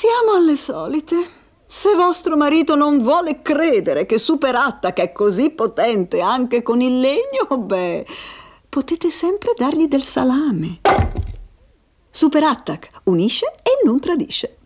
Siamo alle solite. Se vostro marito non vuole credere che Super Attack è così potente anche con il legno, beh, potete sempre dargli del salame. Super Attack unisce e non tradisce.